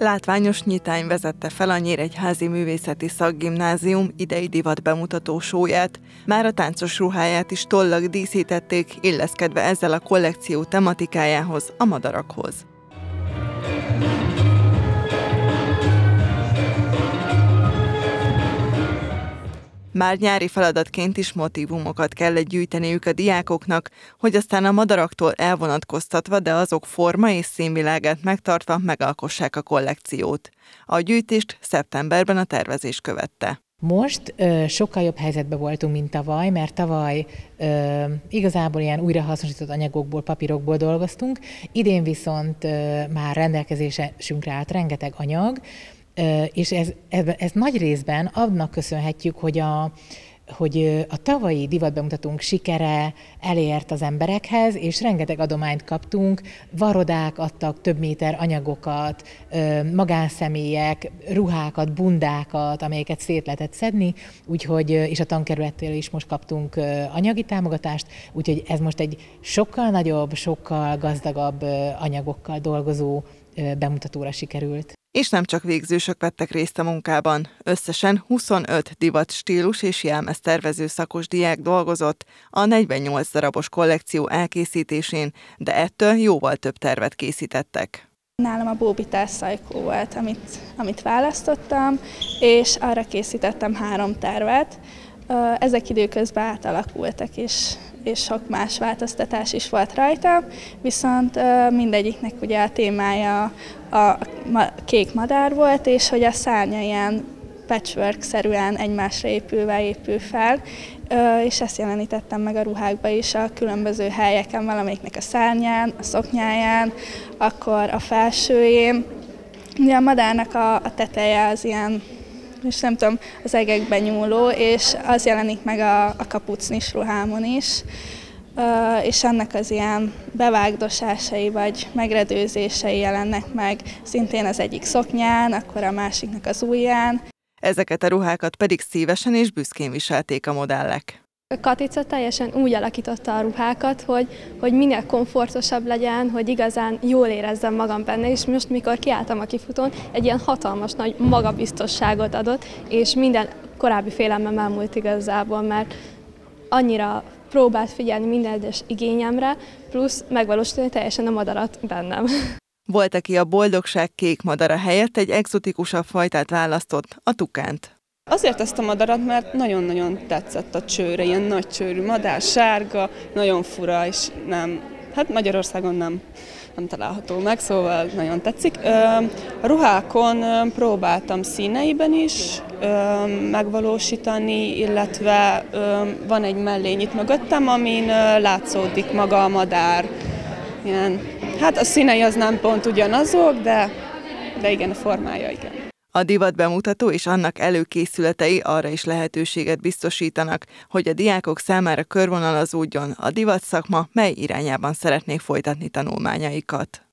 Látványos nyitány vezette fel a Nyíregyházi Művészeti Szakgimnázium idei divat bemutató sóját. Már a táncos ruháját is tollag díszítették, illeszkedve ezzel a kollekció tematikájához, a madarakhoz. Már nyári feladatként is motivumokat kellett gyűjteniük a diákoknak, hogy aztán a madaraktól elvonatkoztatva, de azok forma és színvilágát megtartva megalkossák a kollekciót. A gyűjtést szeptemberben a tervezés követte. Most ö, sokkal jobb helyzetben voltunk, mint tavaly, mert tavaly ö, igazából ilyen újrahasznosított anyagokból, papírokból dolgoztunk, idén viszont ö, már rendelkezésünkre állt rengeteg anyag, és ez, ez, ez nagy részben annak köszönhetjük, hogy a, hogy a tavalyi divatbemutatónk sikere elért az emberekhez, és rengeteg adományt kaptunk, varodák adtak több méter anyagokat, magánszemélyek, ruhákat, bundákat, amelyeket szét lehetett szedni, úgyhogy, és a tankerülettől is most kaptunk anyagi támogatást, úgyhogy ez most egy sokkal nagyobb, sokkal gazdagabb anyagokkal dolgozó bemutatóra sikerült. És nem csak végzősök vettek részt a munkában. Összesen 25 divat stílus és jelmez tervező szakos diák dolgozott a 48 darabos kollekció elkészítésén, de ettől jóval több tervet készítettek. Nálam a Bóbitás szajkó volt, amit, amit választottam, és arra készítettem három tervet. Ezek időközben átalakultak, és és sok más változtatás is volt rajta, viszont mindegyiknek ugye a témája a kék madár volt, és hogy a szárnya ilyen patchwork-szerűen egymásra épülve épül fel, és ezt jelenítettem meg a ruhákba is a különböző helyeken, valamelyiknek a szárnyán, a szoknyáján, akkor a felsőjén. Ugye a madárnak a, a teteje az ilyen és nem tudom, az egekben nyúló, és az jelenik meg a, a kapucnis ruhámon is, és ennek az ilyen bevágdosásai vagy megredőzései jelennek meg szintén az egyik szoknyán, akkor a másiknak az ujján. Ezeket a ruhákat pedig szívesen és büszkén viselték a modellek. Katica teljesen úgy alakította a ruhákat, hogy, hogy minél komfortosabb legyen, hogy igazán jól érezzem magam benne, és most, mikor kiálltam a kifutón, egy ilyen hatalmas nagy magabiztosságot adott, és minden korábbi félelmem elmúlt igazából, mert annyira próbált figyelni minden egyes igényemre, plusz megvalósítani teljesen a madarat bennem. Volt, aki a boldogság kék madara helyett egy exotikusabb fajtát választott, a tukánt. Azért ezt a madarat, mert nagyon-nagyon tetszett a csőre, ilyen nagy csőrű madár, sárga, nagyon fura, és nem, hát Magyarországon nem, nem található meg, szóval nagyon tetszik. A ruhákon próbáltam színeiben is megvalósítani, illetve van egy mellény itt mögöttem, amin látszódik maga a madár. Ilyen, hát a színei az nem pont ugyanazok, de, de igen, a formája igen. A divat bemutató és annak előkészületei arra is lehetőséget biztosítanak, hogy a diákok számára körvonalazódjon a divat szakma, mely irányában szeretnék folytatni tanulmányaikat.